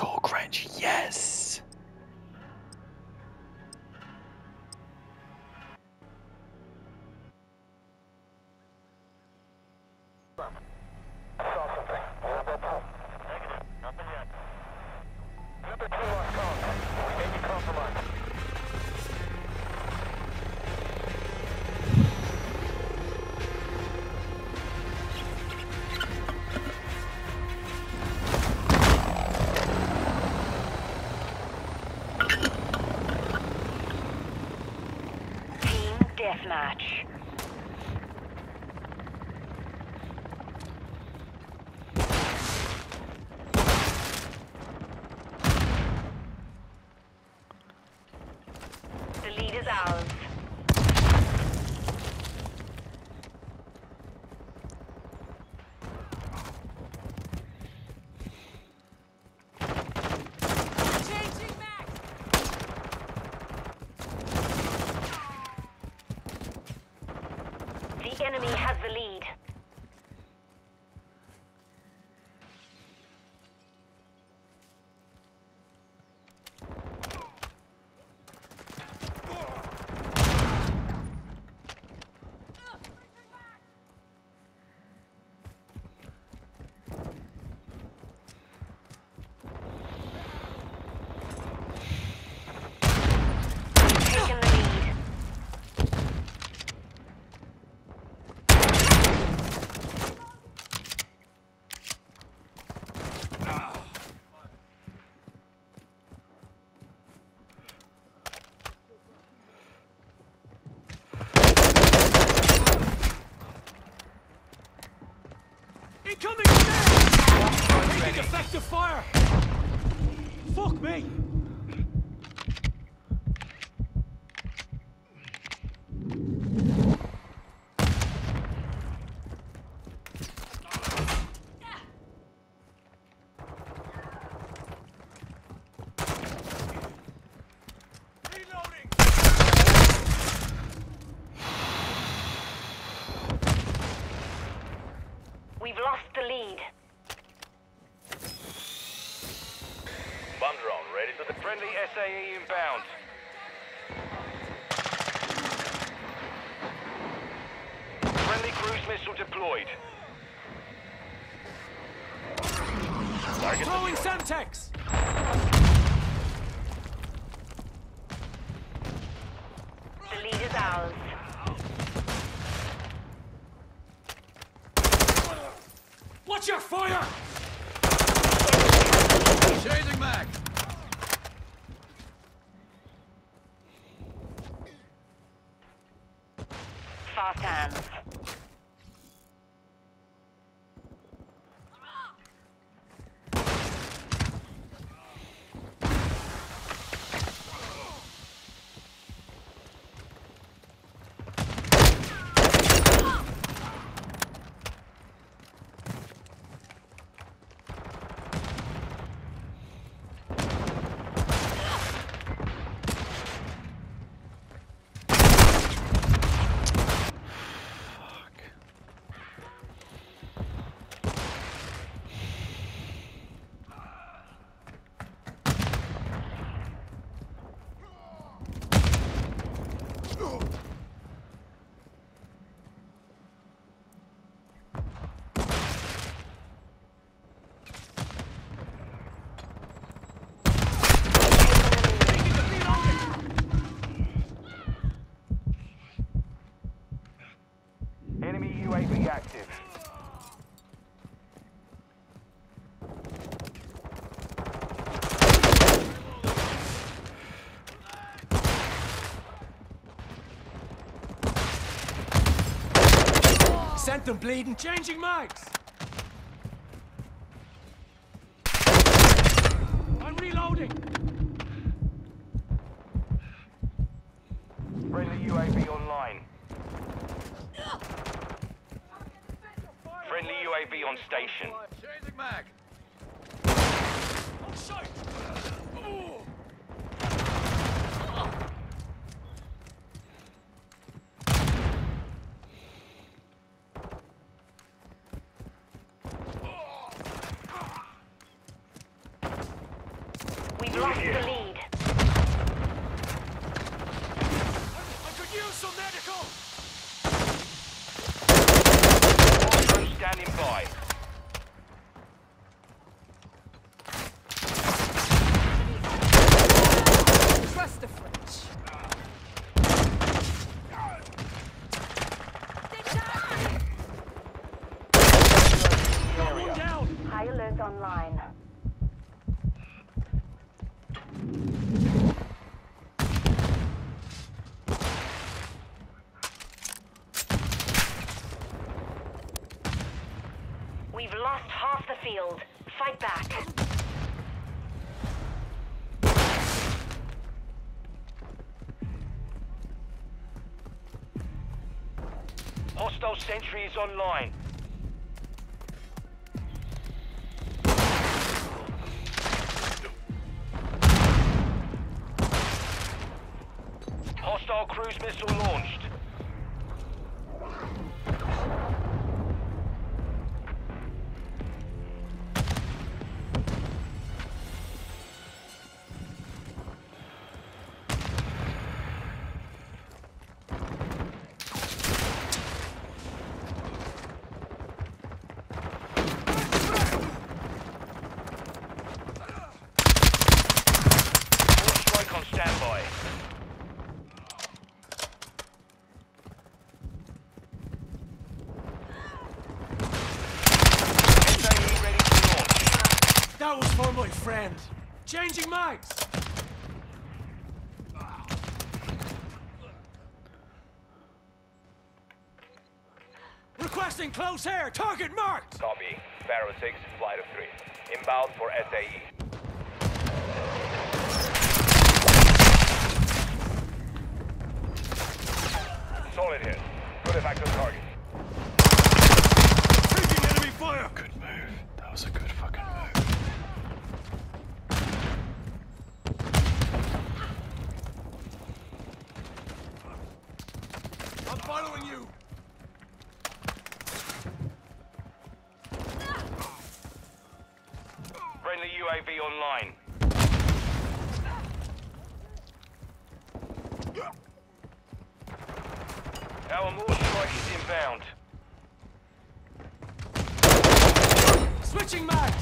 Torque wrench, yes! Enemy has the lead. Taken the lead. Incoming! Taking effective fire! Fuck me! Reloading! We've lost the lead. Bomb drone ready to the friendly SAE inbound. Friendly cruise missile deployed. Target Throwing. Semtex! The lead is ours. Watch your fire! Chasing Mac. Fast hands. Enemy UAV active. Sent them bleeding. Changing mags! I'm reloading! Friendly UAV online. Friendly UAV on station. Chasing Mac. Oh, shit! Lost the lead. I could use some medical! All crew standing by. We've lost half the field. Fight back. Hostile sentry is online. Hostile cruise missile launched. On standby. SAE ready to launch. That was for my friend. Changing mags! Requesting close air! Target marked! Copy. Sparrow 6, flight of 3. Inbound for. SAE. Solid hit. Good effect on target. Taking enemy fire! Good move. That was a good fucking move. I'm following you! Friendly UAV online. Our more strike is inbound. Switching mags!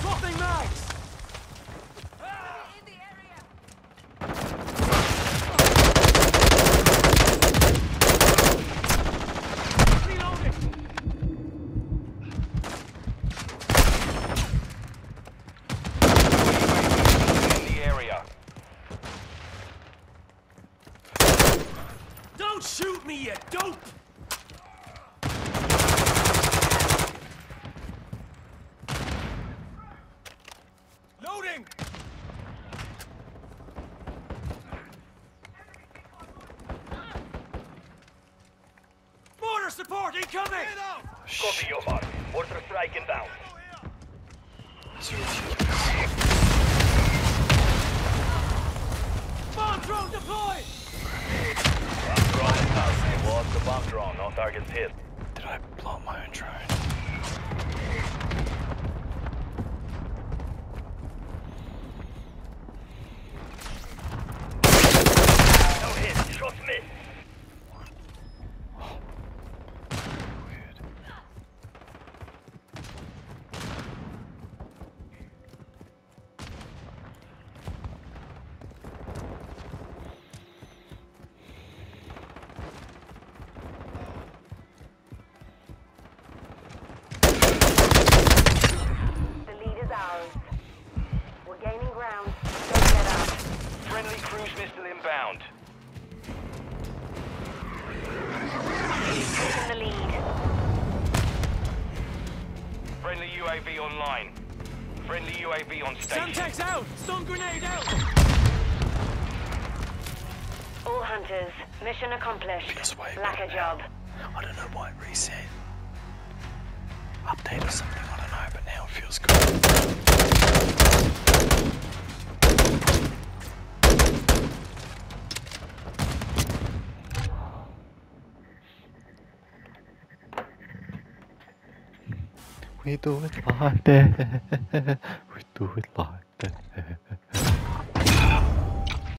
Swapping mags! Reloading! In the area. Don't shoot me, you dope! Loading! Mortar support incoming! Copy your mark. Mortar strike inbound. Bomb drone deployed! Was the bomb drone. No targets hit. Did I blow my own drone? Missile inbound. Taking the lead. Friendly UAV online. Friendly UAV on station. Semtex out! Stun grenade out! All hunters, mission accomplished. Lack a job. I don't know why it reset. update or something, I don't know, but now it feels good. We do it like that. We do it like that.